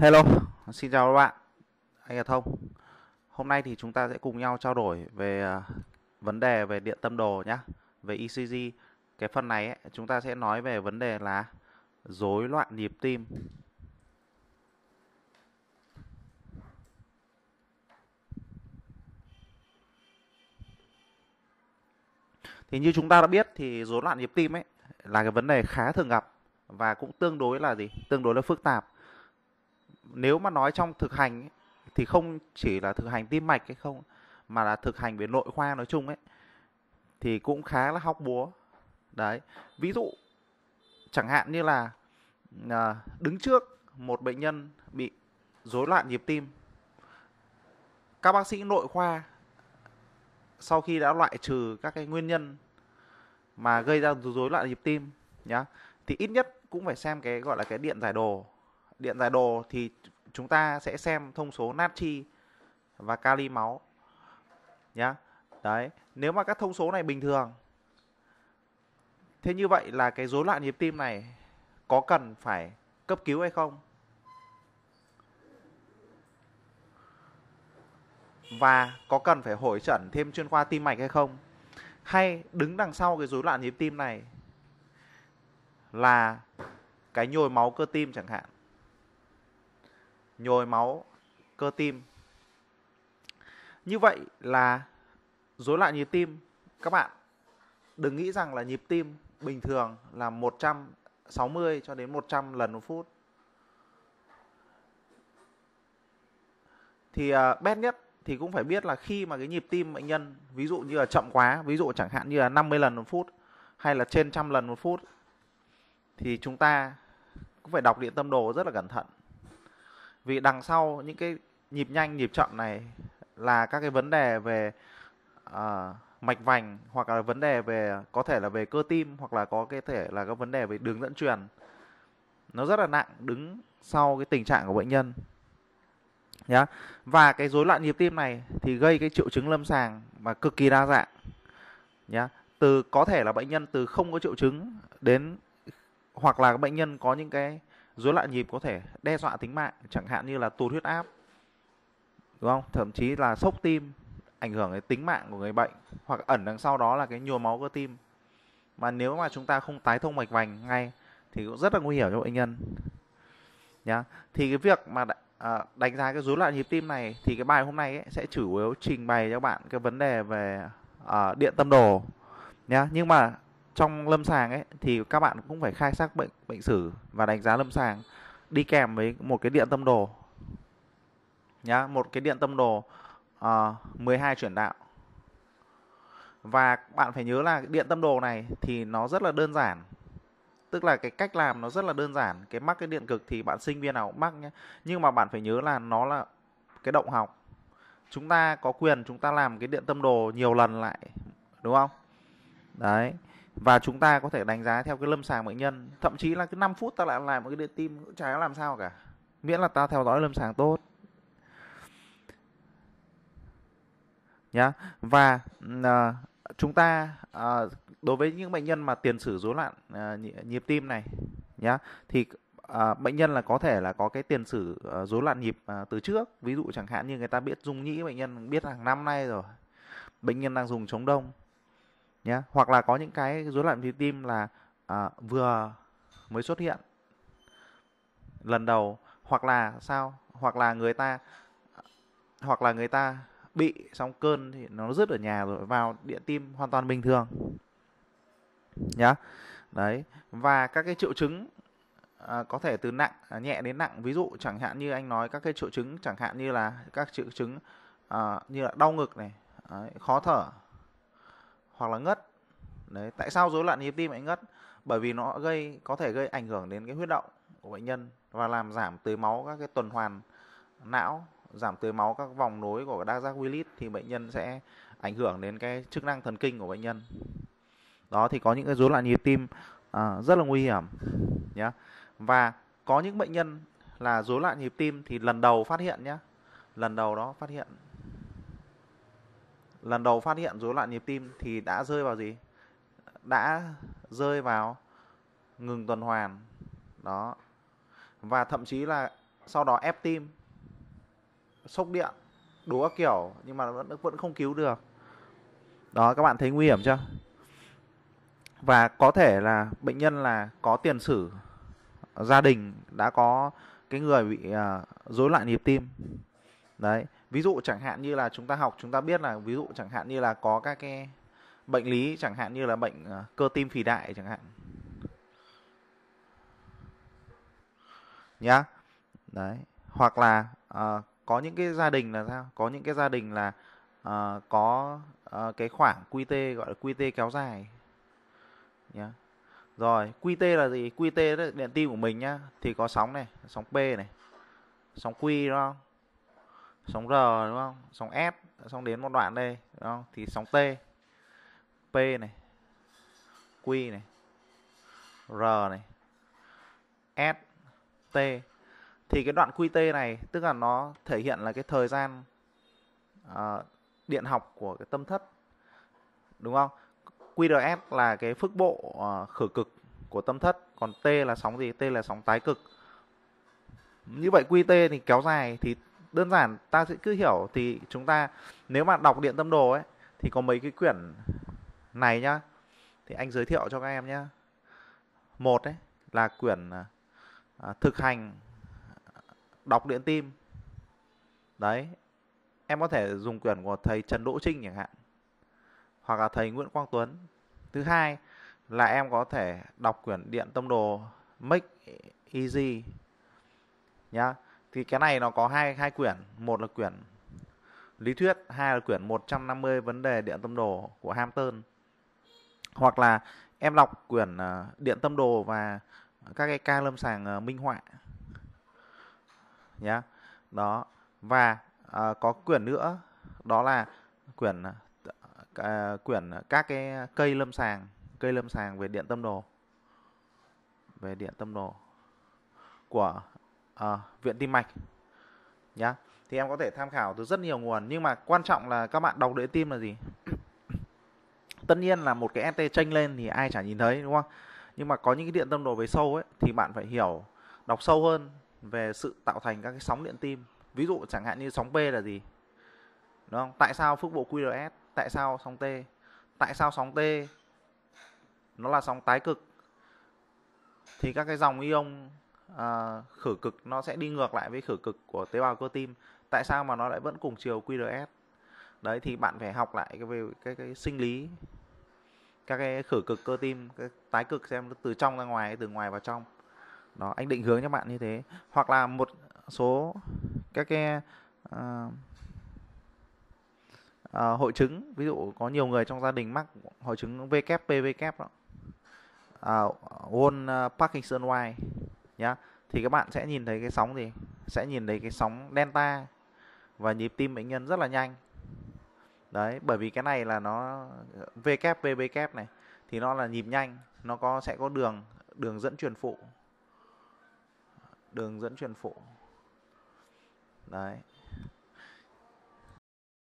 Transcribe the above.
Hello, xin chào các bạn. Anh là Thông. Hôm nay thì chúng ta sẽ cùng nhau trao đổi về à, vấn đề về điện tâm đồ nhé, về ECG. Cái phần này ấy, chúng ta sẽ nói về vấn đề là rối loạn nhịp tim. Thì như chúng ta đã biết thì rối loạn nhịp tim ấy là cái vấn đề khá thường gặp và cũng tương đối là gì? Tương đối là phức tạp nếu mà nói trong thực hành ấy, thì không chỉ là thực hành tim mạch hay không mà là thực hành về nội khoa nói chung ấy thì cũng khá là hóc búa. Đấy ví dụ chẳng hạn như là à, đứng trước một bệnh nhân bị rối loạn nhịp tim các bác sĩ nội khoa sau khi đã loại trừ các cái nguyên nhân mà gây ra rối loạn nhịp tim nhá thì ít nhất cũng phải xem cái gọi là cái điện giải đồ điện giải đồ thì chúng ta sẽ xem thông số natri và kali máu nhá. Đấy, nếu mà các thông số này bình thường, thế như vậy là cái rối loạn nhịp tim này có cần phải cấp cứu hay không? Và có cần phải hội chẩn thêm chuyên khoa tim mạch hay không? Hay đứng đằng sau cái rối loạn nhịp tim này là cái nhồi máu cơ tim chẳng hạn nhồi máu cơ tim. Như vậy là rối loạn nhịp tim các bạn đừng nghĩ rằng là nhịp tim bình thường là 160 cho đến 100 lần một phút. Thì à, uh, bét nhất thì cũng phải biết là khi mà cái nhịp tim bệnh nhân ví dụ như là chậm quá, ví dụ chẳng hạn như là 50 lần một phút hay là trên trăm lần một phút thì chúng ta cũng phải đọc điện tâm đồ rất là cẩn thận vì đằng sau những cái nhịp nhanh nhịp chậm này là các cái vấn đề về uh, mạch vành hoặc là vấn đề về có thể là về cơ tim hoặc là có cái thể là các vấn đề về đường dẫn truyền. Nó rất là nặng đứng sau cái tình trạng của bệnh nhân. Nhá. Và cái rối loạn nhịp tim này thì gây cái triệu chứng lâm sàng mà cực kỳ đa dạng. Nhá. Từ có thể là bệnh nhân từ không có triệu chứng đến hoặc là bệnh nhân có những cái rối loạn nhịp có thể đe dọa tính mạng chẳng hạn như là tụt huyết áp đúng không? Thậm chí là sốc tim ảnh hưởng đến tính mạng của người bệnh hoặc ẩn đằng sau đó là cái nhồi máu cơ tim. Mà nếu mà chúng ta không tái thông mạch vành ngay thì cũng rất là nguy hiểm cho bệnh nhân nhá. Thì cái việc mà à, đánh giá cái rối loạn nhịp tim này thì cái bài hôm nay ấy sẽ chủ yếu trình bày cho bạn cái vấn đề về uh, điện tâm đồ nhá. Nhưng mà trong lâm sàng ấy thì các bạn cũng phải khai thác bệnh bệnh sử và đánh giá lâm sàng đi kèm với một cái điện tâm đồ. Nhá một cái điện tâm đồ ờ, uh, 12 chuyển đạo. Và bạn phải nhớ là điện tâm đồ này thì nó rất là đơn giản. Tức là cái cách làm nó rất là đơn giản. Cái mắc cái điện cực thì bạn sinh viên nào cũng mắc nhé nhưng mà bạn phải nhớ là nó là cái động học. Chúng ta có quyền chúng ta làm cái điện tâm đồ nhiều lần lại đúng không? Đấy và chúng ta có thể đánh giá theo cái lâm sàng bệnh nhân. Thậm chí là cứ 5 phút ta lại làm một cái điện tim cũng chả làm sao cả. Miễn là ta theo dõi lâm sàng tốt. Nhá. Và uh, chúng ta uh, đối với những bệnh nhân mà tiền sử rối loạn uh, nhịp tim này nhá thì uh, bệnh nhân là có thể là có cái tiền sử uh, rối loạn nhịp uh, từ trước. Ví dụ chẳng hạn như người ta biết dung nhĩ bệnh nhân biết hàng năm nay rồi. Bệnh nhân đang dùng chống đông nhé hoặc là có những cái rối loạn nhịp tim là à, vừa mới xuất hiện lần đầu hoặc là sao? Hoặc là người ta hoặc là người ta bị xong cơn thì nó rứt ở nhà rồi vào điện tim hoàn toàn bình thường nhá. Đấy và các cái triệu chứng à, có thể từ nặng à, nhẹ đến nặng. Ví dụ chẳng hạn như anh nói các cái triệu chứng chẳng hạn như là các triệu chứng à, như là đau ngực này đấy, khó thở hoặc là ngất. Đấy tại sao rối loạn nhịp tim lại ngất? Bởi vì nó gây có thể gây ảnh hưởng đến cái huyết động của bệnh nhân và làm giảm tưới máu các cái tuần hoàn não giảm tưới máu các vòng nối của đa giác Willis thì bệnh nhân sẽ ảnh hưởng đến cái chức năng thần kinh của bệnh nhân. Đó thì có những cái rối loạn nhịp tim à, rất là nguy hiểm nhé và có những bệnh nhân là rối loạn nhịp tim thì lần đầu phát hiện nhé lần đầu đó phát hiện lần đầu phát hiện rối loạn nhịp tim thì đã rơi vào gì? Đã rơi vào ngừng tuần hoàn. Đó. Và thậm chí là sau đó ép tim sốc điện đủ các kiểu nhưng mà vẫn vẫn không cứu được. Đó các bạn thấy nguy hiểm chưa? Và có thể là bệnh nhân là có tiền sử gia đình đã có cái người bị à, rối uh, loạn nhịp tim. Đấy ví dụ chẳng hạn như là chúng ta học chúng ta biết là ví dụ chẳng hạn như là có các cái bệnh lý chẳng hạn như là bệnh ờ, cơ tim phì đại chẳng hạn. Nhá. Đấy. Hoặc là uh, có những cái gia đình là sao? Có những cái gia đình là uh, có uh, cái khoảng QT gọi là QT kéo dài. Nhá. Rồi QT là gì? QT là điện tim của mình nhá thì có sóng này sóng P này sóng Q đúng không? Sóng R đúng không? Sóng S xong đến một đoạn đây đúng không? Thì sóng T P này Q này R này S T. Thì cái đoạn QT này tức là nó thể hiện là cái thời gian uh, điện học của cái tâm thất đúng không? QRS là cái phức bộ ờ, uh, khử cực của tâm thất còn T là sóng gì? T là sóng tái cực. Như vậy QT thì kéo dài thì đơn giản ta sẽ cứ hiểu. Thì chúng ta nếu mà đọc điện tâm đồ ấy thì có mấy cái quyển này nhá. Thì anh giới thiệu cho các em nhá. Một đấy là quyển à, à thực hành à, đọc điện tim. Đấy em có thể dùng quyển của thầy Trần Đỗ Trinh chẳng hạn hoặc là thầy Nguyễn Quang Tuấn. Thứ hai là em có thể đọc quyển điện tâm đồ Make Easy nhá thì cái này nó có hai hai quyển. Một là quyển lý thuyết hai là quyển 150 vấn đề điện tâm đồ của Hampton. Hoặc là em đọc quyển ờ, điện tâm đồ và các cái ca lâm sàng ờ, minh họa. Nhá. Đó. Và à, có quyển nữa. Đó là quyển à, quyển các cái cây lâm sàng cây lâm sàng về điện tâm đồ. Về điện tâm đồ của uh, viện tim mạch. Nhá. Thì em có thể tham khảo từ rất nhiều nguồn nhưng mà quan trọng là các bạn đọc đĩa tim là gì? Tất nhiên là một cái ST tranh lên thì ai chả nhìn thấy đúng không? Nhưng mà có những cái điện tâm đồ về sâu ấy thì bạn phải hiểu đọc sâu hơn về sự tạo thành các cái sóng điện tim. Ví dụ chẳng hạn như sóng P là gì? Đúng không? Tại sao phức bộ QRS tại sao sóng T? Tại sao sóng T nó là sóng tái cực? Thì các cái dòng ion à, khử cực nó sẽ đi ngược lại với khử cực của tế bào cơ tim. Tại sao mà nó lại vẫn cùng chiều QRS đấy thì bạn phải học lại cái về cái, cái sinh lý các cái khử cực cơ tim cái tái cực xem từ trong ra ngoài từ ngoài vào trong. Đó anh định hướng cho bạn như thế. Hoặc là một số các cái uh, uh, hội chứng ví dụ có nhiều người trong gia đình mắc hội chứng WPVK đó. Uh, uh, Parkinson White nhá. Thì các bạn sẽ nhìn thấy cái sóng gì? Sẽ nhìn thấy cái sóng delta và nhịp tim bệnh nhân rất là nhanh. Đấy, bởi vì cái này là nó WPVK này, thì nó là nhịp nhanh, nó có, sẽ có đường đường dẫn truyền phụ. Đường dẫn truyền phụ. Đấy.